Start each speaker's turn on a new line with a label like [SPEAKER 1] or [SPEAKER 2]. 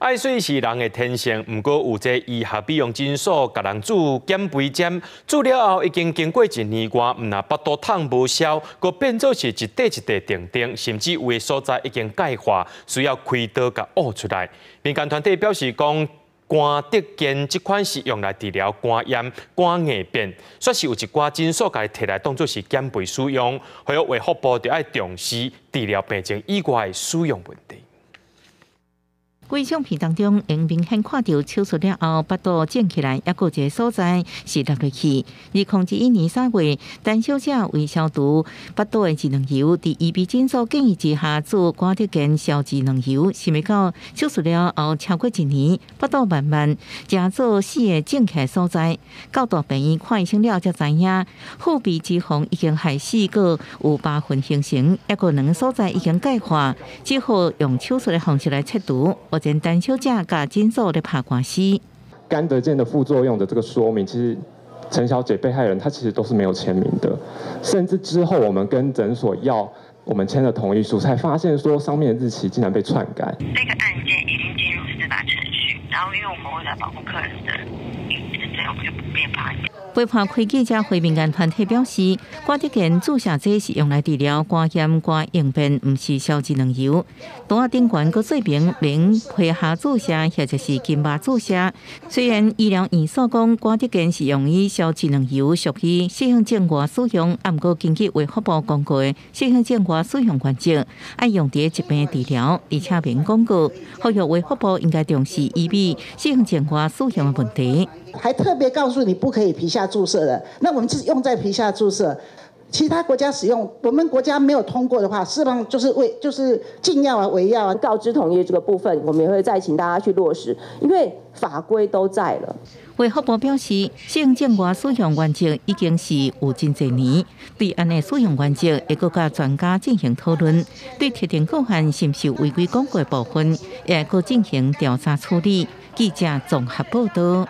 [SPEAKER 1] 爱水是人的天性，不过有这医学美容诊所，甲人做减肥针，做了后已经经过一年多，毋那腹肚痛无消，佮变做是一块一块定定，甚至有的所在已经钙化，需要开刀甲挖出来。民间团体表示讲，肝得健这款是用来治疗肝炎、肝癌变，说是有一寡诊所甲摕来当做是减肥使用，还有卫福部就要重视治疗病情以外的使用问题。
[SPEAKER 2] 规相片当中，能明显看到手术了后，腹肚肿起来，一个一个所在是落落去。二零二一年三月，陈小姐为消毒腹肚的智能油，伫医鼻诊所建议之下做肝德健消智能油，是未到手术了后超过一年，腹肚慢慢加做四个肿起所在。到大病院看医生了，才知影腹壁脂肪已经害死个有八分形成，一个两个所在已经钙化，只好用手术的方式来切除。目前单小姐甲诊所的拍官司。
[SPEAKER 3] 肝德健的副作用的这个说明，其实陈小姐被害人她其实都是没有签名的，甚至之后我们跟诊所要我们签了同意书，才发现说上面的日期竟然被篡改。
[SPEAKER 4] 这个案件已经进入司法程序，然后因为我们为了保护客人的隐私，所以我们就不便发言。
[SPEAKER 2] 被判开记者会民间团体表示，肝德健注射剂是用来治疗肝炎、肝硬变，毋是消智能油。同啊，顶管个水平明皮下注射，或者是筋膜注射。虽然医疗院所讲肝德健是用于消智能油，属于适应症外使用，毋过根据卫福部公告适应症外使用原则，爱用伫疾病治疗，而且明广告，呼吁卫福部应该重视医美适应症外使用的问题。
[SPEAKER 5] 还特别告诉你不可以皮下注射的，那我们是用在皮下注射，其他国家使用，我们国家没有通过的话，是望就是为就是禁药啊、违药啊，
[SPEAKER 6] 告知同意这个部分，我们也会再请大家去落实，因为法规都在了。
[SPEAKER 2] 卫福部表示，性境外使用原则已经是有真侪年，对安尼使用原则，会阁甲专家进行讨论，对特定个案是毋是违规广告部分，也会阁进行调查处理。记者综合报道。